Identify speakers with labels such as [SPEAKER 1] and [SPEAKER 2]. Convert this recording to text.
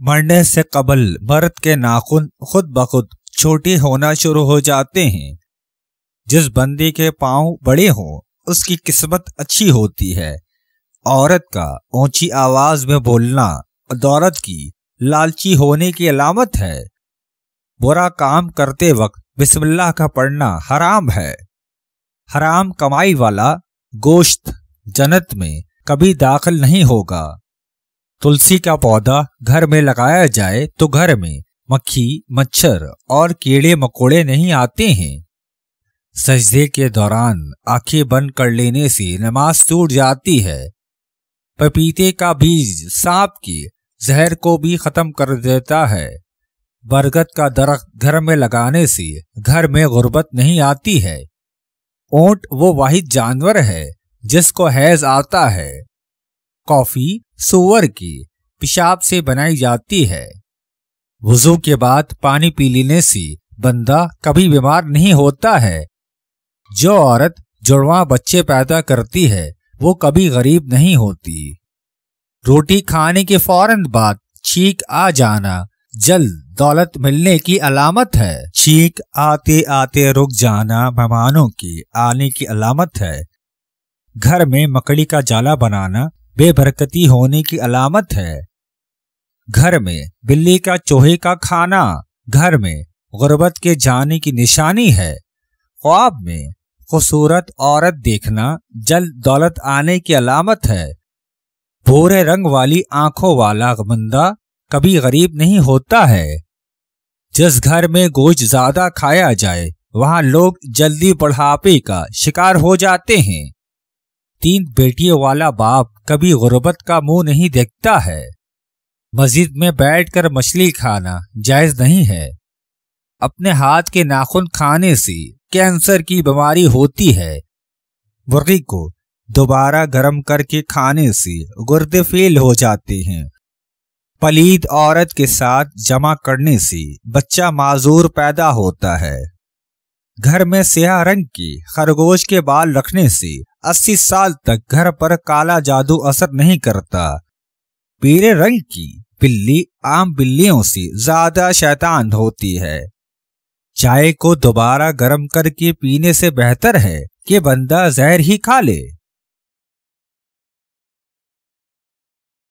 [SPEAKER 1] मरने से कबल मर्द के नाखून खुद ब खुद छोटे होना शुरू हो जाते हैं। जिस बंदी के पाँव बड़े हों, उसकी किस्मत अच्छी होती है। औरत का ऊँची आवाज़ में बोलना, दौलत की लालची होने की अलामत है। बुरा काम करते वक्त बिस्मिल्लाह का पढ़ना हराम है। हराम कमाई वाला गोश्त जन्नत में कभी दाखिल नहीं होगा। तुलसी का पौधा घर में लगाया जाए तो घर में मक्खी, मच्छर और कीड़े मकोड़े नहीं आते हैं। सजदे के दौरान आँखें बंद कर लेने से नमाज़ टूट जाती है। पपीते का बीज सांप की जहर को भी खत्म कर देता है। बरगद का दरख्त घर में लगाने से घर में गुर्बत नहीं आती है। ऊँट वो वाहिद जानवर है जिसको हैज़ आता है। कॉफ़ी सुअर की पेशाब से बनाई जाती है। वज़ू के बाद पानी पी लेने से बंदा कभी बीमार नहीं होता है। जो औरत जुड़वा बच्चे पैदा करती है, वो कभी गरीब नहीं होती। रोटी खाने के फ़ौरन बाद छींक आ जाना जल्द दौलत मिलने की अलामत है। छींक आते आते रुक जाना मेहमानों की आने की अलामत है। घर में मकड़ी का जाला बनाना बेबरकती होने की अलामत है। घर में बिल्ली का चोहे का खाना, घर में गुर्बत के जाने की निशानी है। ख्वाब में खूबसूरत औरत देखना जल्द दौलत आने की अलामत है। भूरे रंग वाली आँखों वाला बंदा कभी गरीब नहीं होता है। जिस घर में गोश्त ज़्यादा खाया जाए, वहाँ लोग जल्दी बढ़ापे का शिकार हो जाते हैं। तीन बेटियों वाला बाप कभी गुर्बत का मुँह नहीं देखता है। मस्जिद में बैठकर मछली खाना जायज़ नहीं है। अपने हाथ के नाखून खाने से कैंसर की बीमारी होती है। मुर्गी को दोबारा गर्म करके खाने से गुर्दे फेल हो जाते हैं। पलीद औरत के साथ जमा करने से बच्चा माजूर पैदा होता है। घर में सियाह रंग की खरगोश के बाल रखने से 80 साल तक घर पर काला जादू असर नहीं करता। पीले रंग की बिल्ली आम बिल्लियों से ज़्यादा शैतान होती है। चाय को दोबारा गर्म करके पीने से बेहतर है कि बंदा जहर ही खा ले।